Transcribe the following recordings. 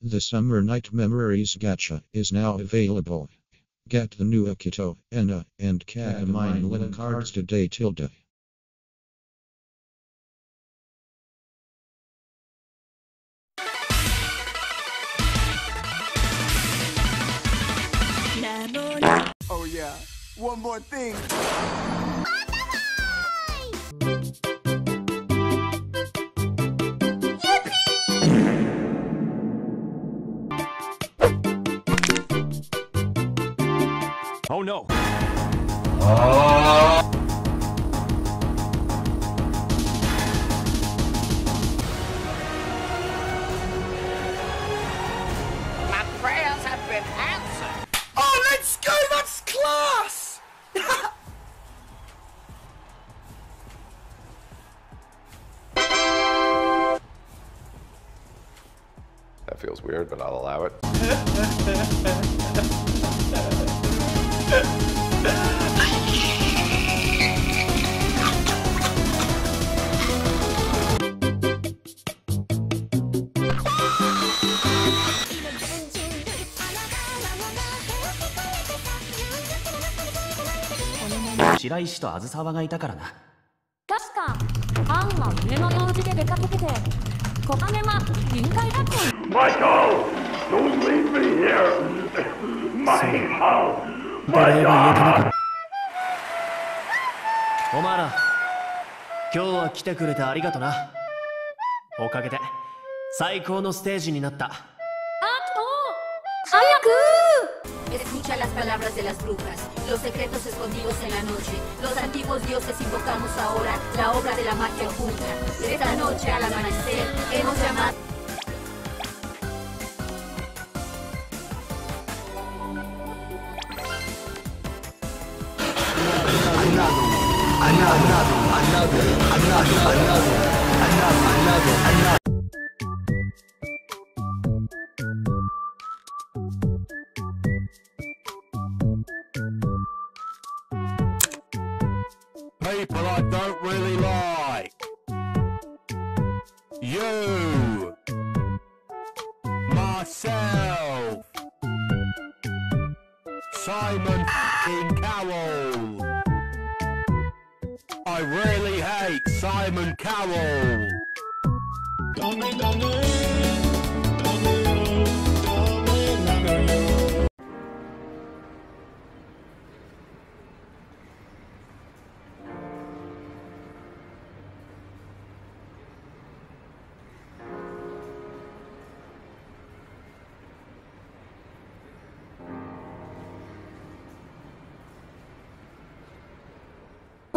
The Summer Night Memories Gacha is now available. Get the new Akito, Ena, and Kagamine link cards today tilde. Oh yeah, one more thing. Oh no! My prayers have been answered. Oh, let's go! That's class! That feels weird, but I'll allow it. "白石とあずさわがいたからな確かアンは夢の用事で出かけてて小金は臨海学校 Michael! Don't leave me here! Michael! 奴隷は言えてなかったお前ら今日は来てくれてありがとなおかげで最高のステージになったあと早く Escucha las palabras de las brujas, los secretos escondidos en la noche. Los antiguos dioses invocamos ahora la obra de la magia oculta. Esta noche al amanecer hemos People I don't really like. You. Myself. Simon Cowell. I really hate Simon Cowell.「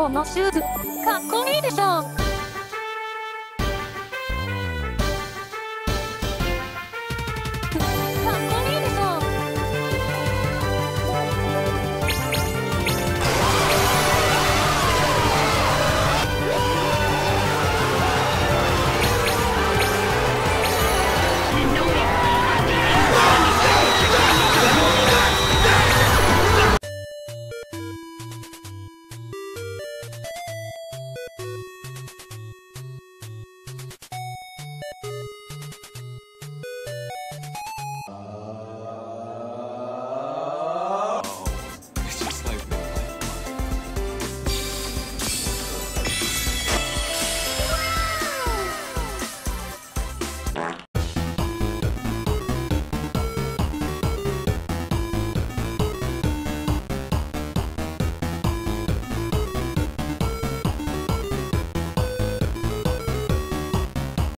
このシューズかっこいいでしょ